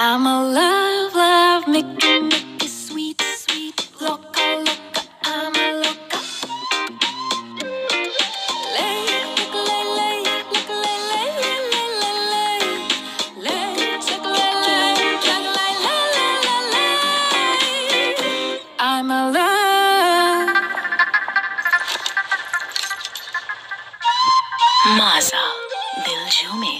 I'm a love, love, Mickey, Mickey, sweet, sweet, loca, loca, I'm a loca. Lay, lay, lay, lay, lay, lay, lay, lay, lay, lay, lay, lay, lay, lay, I'm a love. Maaza, Diljumi.